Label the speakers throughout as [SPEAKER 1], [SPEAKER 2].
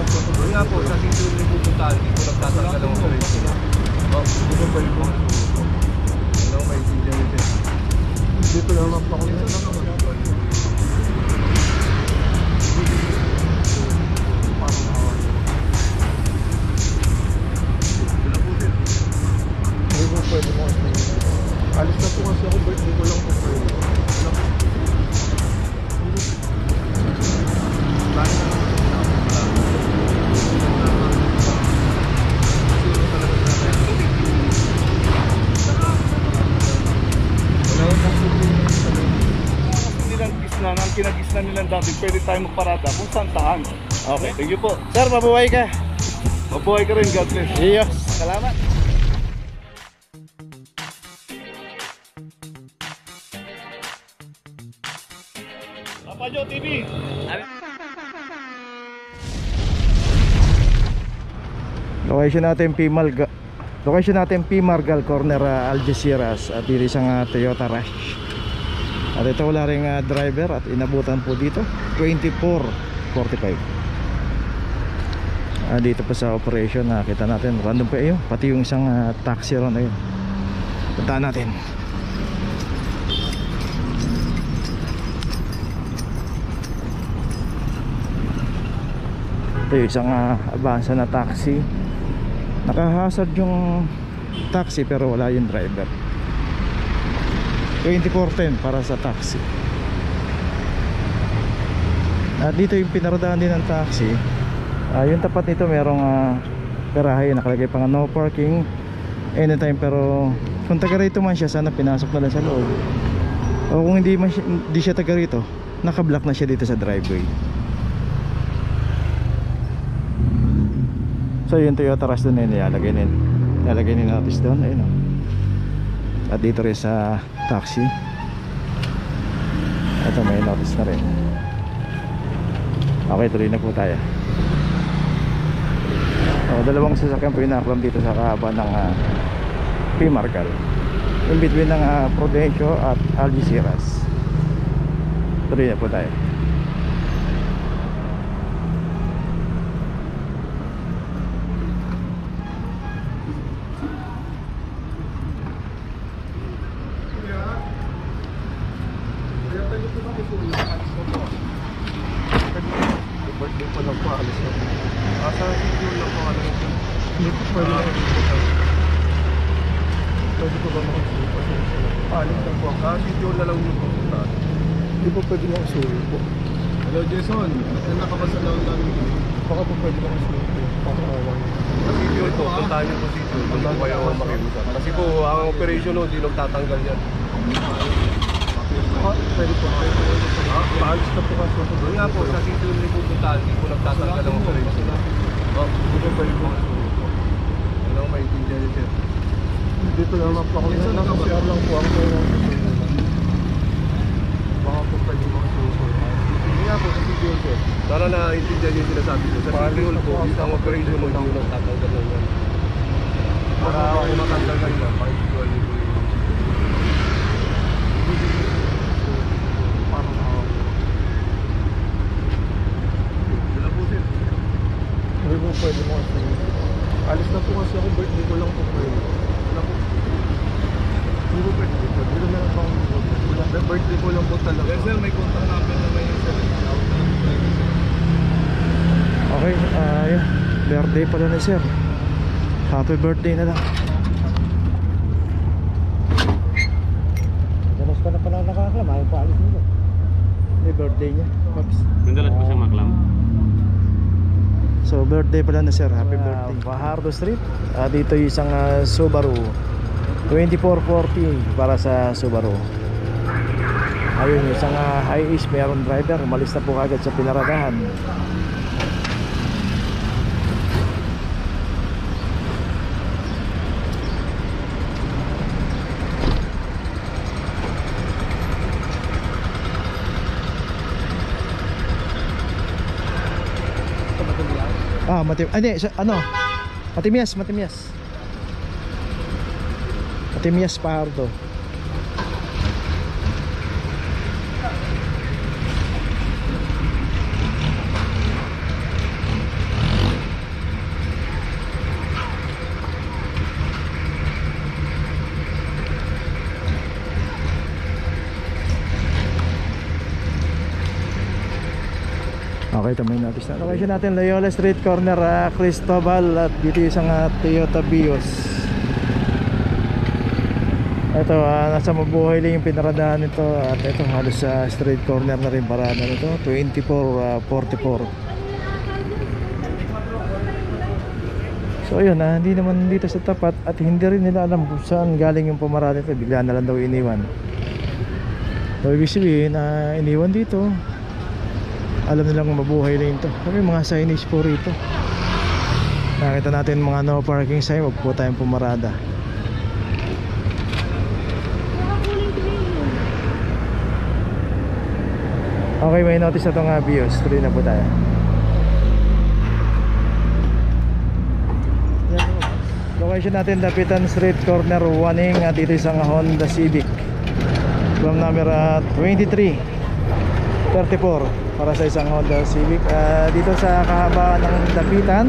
[SPEAKER 1] pa susunod.
[SPEAKER 2] Yun nga po, sa sitio yung pupuntahan, hindi po nagtatanggal ng operation. Oh,
[SPEAKER 1] Hindi po pwede po.
[SPEAKER 2] ano may intindihan nyo sir?
[SPEAKER 1] Dito lang lang po ako. Parang awan.
[SPEAKER 2] Wala po sir.
[SPEAKER 1] Hindi po pwede mo. Alis na po kasi ako, birthday
[SPEAKER 2] ang kinagisnan nilang dati, pwede tayo magparada kung saan tahan. Okay, thank you po.
[SPEAKER 3] Sir, mabuhay ka.
[SPEAKER 2] Mabuhay ka rin, God bless.
[SPEAKER 3] Iyo. Salamat.
[SPEAKER 2] Papa Joe TV.
[SPEAKER 3] Location natin P Malga Location natin P Margal Corner uh, Algeciras at dito isang uh, Toyota Rush. At ito wala ring uh, driver at inabutan po dito 24.45. Ah, dito pa sa operation nakita natin random pa yun pati yung isang uh, taxi ron ayun. Puntahan natin. Ito yung isang uh, Avanza na taxi Nakahazard yung taxi pero wala yung driver 2410 para sa taxi At dito yung pinaradahan din ng taxi Ah, Yung tapat nito merong uh, perahe nakalagay pa nga no parking anytime pero kung taga rito man siya sana pinasok na lang sa loob o kung hindi, man siya, hindi siya taga rito nakablock na siya dito sa driveway So yung Toyota Rush doon ay nilalagay din. Nilalagay ni notice doon, ayun oh. At dito rin sa taxi. Ito may notice na rin. Okay, tuloy na po tayo. So, dalawang sasakyan po inaklam dito sa kahaba ng uh, P Marcal. In between ng uh, Prudencio at Algeciras. Tuloy na po tayo.
[SPEAKER 1] Kaya tayo po kami po yung alis na po. Birthday ko lang po, alis na po.
[SPEAKER 2] Asa sitio lang po ano.
[SPEAKER 1] Hindi po pwede
[SPEAKER 2] Ah,
[SPEAKER 1] na. Pwede ko ba makasulit? Alis na po ako.
[SPEAKER 2] Sa sitio na lang yung pupuntahan.
[SPEAKER 1] Hindi po pwede makasulit po.
[SPEAKER 2] Hello Jason, saan nakapasalaw namin?
[SPEAKER 1] Baka po pwede makasulit po. Parang awan.
[SPEAKER 2] Sa sitio ito, puntahan niyo po sitio. Doon po kayo makiusap. Kasi po, ang operation no, hindi nagtatanggal yan.
[SPEAKER 1] Ah, pwede po. Po.
[SPEAKER 2] Ah,
[SPEAKER 1] Paalis na po kasi.
[SPEAKER 2] Doon nga po, sa sitio yung pupuntahan, hindi po nagtatanggal ng operation. Oh,
[SPEAKER 1] pwede po.
[SPEAKER 2] ano ang maintindihan niyo sir?
[SPEAKER 1] Dito lang lang po ako.
[SPEAKER 2] Minsan?
[SPEAKER 1] CR lang po ako. Baka po pwede makasulit.
[SPEAKER 2] Hindi nga po, sa sitio sir. Para na-intindihan niyo yung sinasabi ko. Sa
[SPEAKER 1] na
[SPEAKER 2] po, ang operation mo, hindi mo nagtatanggal ng yan. Para ako matanggal yan, pakikituan niyo po yung
[SPEAKER 1] Parang awan.
[SPEAKER 2] Wala po sir.
[SPEAKER 1] Po pwede makasulit. Alis na po kasi ako. Birthday ko lang po. Wala po. Hindi po pwede. Dito na lang po ako. Wala. Birthday ko lang po talaga.
[SPEAKER 2] Yes sir, may contact number naman yun sir.
[SPEAKER 3] Okay, ah yun. Birthday pala ni sir. Happy birthday na lang. Dalas pa na pala nakaklam. Ayaw pa alis nila. Hindi, birthday niya. Pops.
[SPEAKER 4] Nandalas po siya maklam.
[SPEAKER 3] So, birthday pala na sir. Happy birthday. Fajardo Street. Ah, dito yung isang ah, Subaru. 2440 para sa Subaru. Ayun, isang uh, high ace mayroong driver. Umalis na po kagad sa pinaradahan. Ah, matim... Ano? Matimias, matimias. Matimias Fajardo. Okay, ito may notice na. Location natin, Loyola Street Corner, ah, Cristobal at dito isang ah, Toyota Vios. Ito, ah, nasa mabuhay lang yung pinaradahan nito at ito halos sa street corner na rin parada nito, 2444. So ayun, ah, hindi naman dito sa tapat at hindi rin nila alam kung saan galing yung pumarada nito, bigla na lang daw iniwan. So ibig sabihin, ah, iniwan dito, alam nilang mabuhay lang ito. May mga signage po rito? Nakita natin mga no parking sign wag po tayong pumarada. Okay may notice na itong uh, bios tuloy na po tayo. Location natin Dapitan Street Corner 1 at dito isang Honda Civic. From number uh, 23 34 para sa isang Honda Civic. Ah, dito sa kahabaan ng Dapitan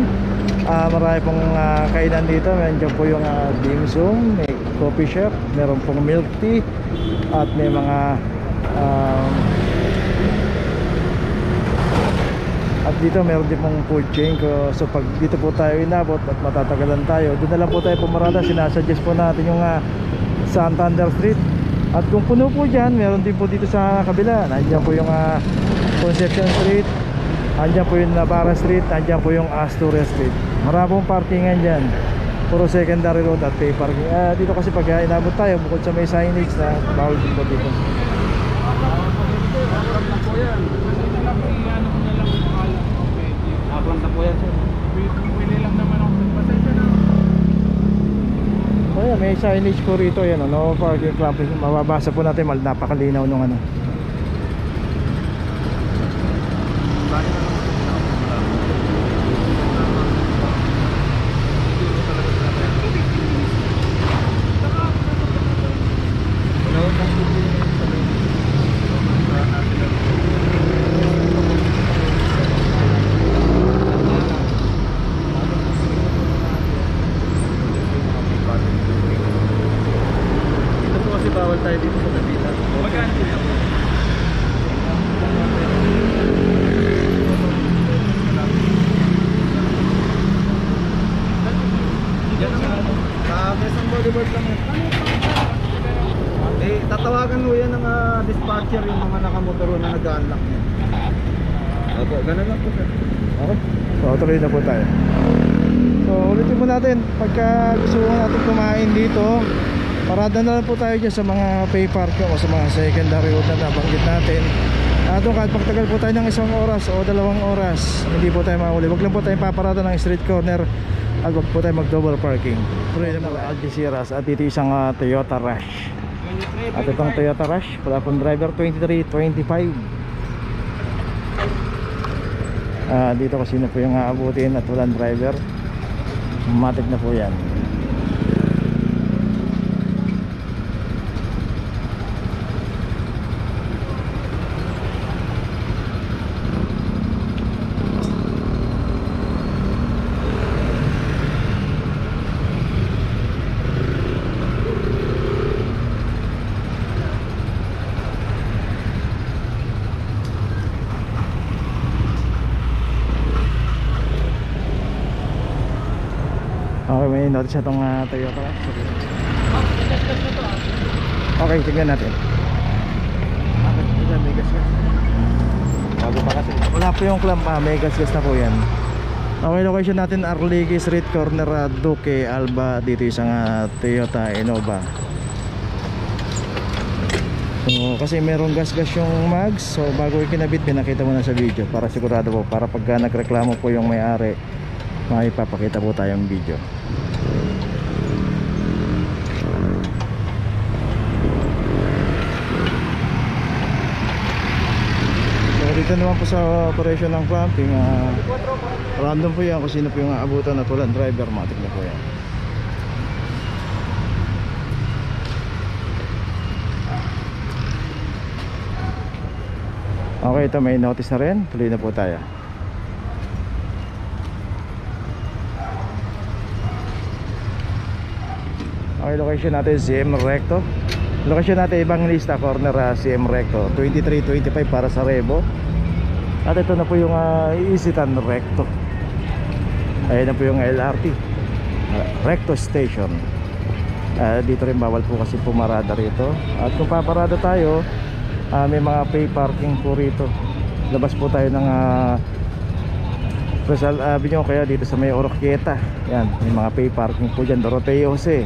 [SPEAKER 3] ah, marami pong ah, kainan dito. Nandiyan po yung uh, dim sum may coffee shop meron pong milk tea at may mga um, at dito meron din pong food chain so pag dito po tayo inabot at matatagalan tayo doon na lang po tayo pumarada. Sinasuggest po natin yung uh, Santander Street at kung puno po dyan meron din po dito sa kabila. Nandiyan po yung ah, Concepcion Street. Nandiyan po yung Navarra Street. Nandiyan po yung Astoria Street. Marami pong parkingan dyan. Puro secondary road at pay parking. Ah, dito kasi pag ah, inabot tayo bukod sa may signage na bawal din po dito.
[SPEAKER 1] Habang na po yan sir. Pili lang naman ako. Pasensya na.
[SPEAKER 3] So yan, may signage po rito yan, no parking club. Mababasa po natin, mal napakalinaw nung ano. Dito po kasi bawal tayo dito sa Dapitan.
[SPEAKER 1] Magkano po yan?
[SPEAKER 4] Quezon Boulevard lang yan. Eh, tatawagan mo yan ng dispatcher yung mga nakamotor na nag-unlock niya. Opo, ganun lang po sir.
[SPEAKER 3] Okay. So tuloy na po tayo. So ulitin po natin, pagka gusto natin kumain dito, parada na lang po tayo dyan sa mga pay parking o sa mga secondary road na nabanggit natin. Ah, doon kahit pagtagal po tayo ng isang oras o dalawang oras, hindi po tayo mahuli. Huwag lang po tayo paparada ng street corner at huwag po tayo mag double parking. Na po Algeciras at dito isang ah, Toyota Rush. At itong Toyota Rush, wala pong driver 2325. Ah, dito kasi na po yung aabutin at walang driver. Matik na po yan. Okay, may notice na itong uh, Toyota. Okay, tignan natin. Bakit ito may gas-gas? Bago pa kasi. Wala po yung clamp, ah, may gas-gas na po yan. Okay, location natin Arligi Street Corner Duque Alba dito isang ah, Toyota Innova. So, kasi merong gas-gas yung mags So bago ikinabit pinakita mo na sa video Para sigurado po Para pagka nagreklamo po yung may-ari Maipapakita po tayong video So dito naman po sa operation ng clamping ah, Random po yan kung sino po yung aabutan at walang driver Matik na po yan Okay, ito may notice na rin. Tuloy na po tayo. Okay, location natin CM Recto. Location natin ibang lista corner ah, CM Recto. 2325 para sa Rebo. At ito na po yung uh, Isitan Recto. Ayan na po yung LRT. ah, Recto Station. Ah, dito rin bawal po kasi pumarada rito. At kung paparada tayo, ah, may mga pay parking po rito. Labas po tayo ng ah, Rizal Avenue kaya dito sa may Oroquieta. Yan, may mga pay parking po dyan. Doroteo Jose.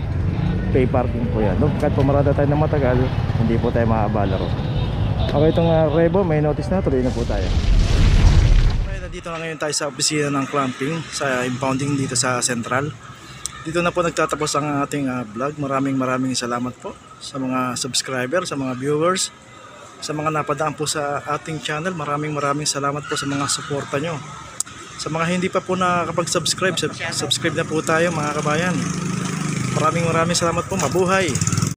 [SPEAKER 3] Pay parking po yan. Kahit pumarada tayo ng matagal, hindi po tayo maabala ro. Okay, itong uh, Rebo, may notice na. Tuloy na po tayo. Okay, nandito na ngayon tayo sa opisina ng clamping sa impounding dito sa Central. Dito na po nagtatapos ang ating ah, vlog. Maraming maraming salamat po sa mga subscriber, sa mga viewers, sa mga napadaan po sa ating channel. Maraming maraming salamat po sa mga suporta nyo. Sa mga hindi pa po nakakapag-subscribe, sub- subscribe na po tayo mga kabayan. Maraming maraming salamat po. Mabuhay!